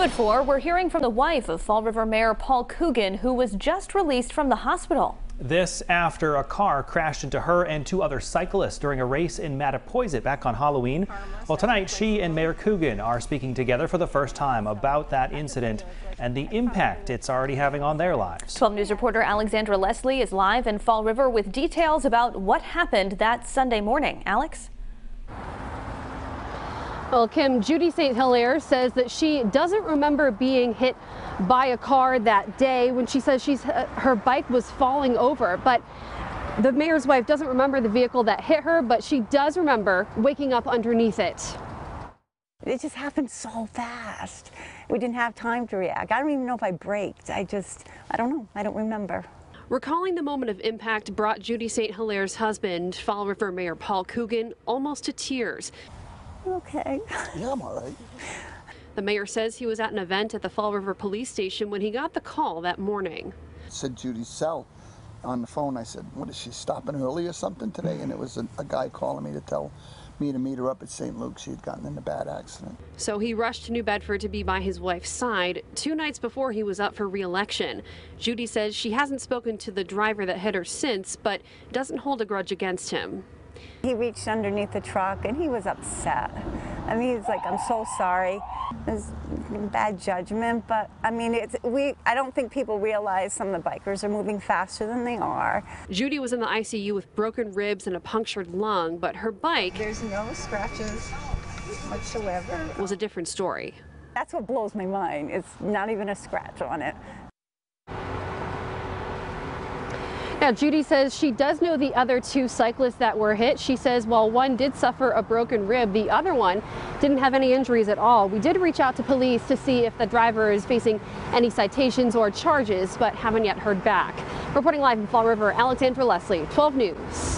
At 4, we're hearing from the wife of Fall River Mayor Paul Coogan, who was just released from the hospital. This after a car crashed into her and two other cyclists during a race in Mattapoisett back on Halloween. Well, tonight she and Mayor Coogan are speaking together for the first time about that incident and the impact it's already having on their lives. 12 News reporter Alexandra Leslie is live in Fall River with details about what happened that Sunday morning. Alex? Well, Kim, Judi St. Hilaire says that she doesn't remember being hit by a car that day when she says she's uh, her bike was falling over. But the mayor's wife doesn't remember the vehicle that hit her, but she does remember waking up underneath it. It just happened so fast. We didn't have time to react. I don't even know if I braked. I just, I don't know. I don't remember. Recalling the moment of impact brought Judi St. Hilaire's husband, Fall River Mayor Paul Coogan, almost to tears. Okay. Yeah, I'm all right. The mayor says he was at an event at the Fall River Police Station when he got the call that morning. Said Judi's cell on the phone. I said, "What is she stopping early or something today?" And it was a, a guy calling me to tell me to meet her up at St. Luke's. She had gotten in a bad accident. So he rushed to New Bedford to be by his wife's side two nights before he was up for re-election. Judi says she hasn't spoken to the driver that hit her since, but doesn't hold a grudge against him. He reached underneath the truck and he was upset. I mean, he's like, I'm so sorry. It's bad judgment, but I mean, it's, we, I don't think people realize some of the bikers are moving faster than they are. Judi was in the ICU with broken ribs and a punctured lung, but her bike There's no scratches whatsoever. was a different story. That's what blows my mind. It's not even a scratch on it. Now, Judi says she does know the other two cyclists that were hit. She says while one did suffer a broken rib, the other one didn't have any injuries at all. We did reach out to police to see if the driver is facing any citations or charges, but haven't yet heard back. Reporting live in Fall River, Alexandra Leslie, 12 News.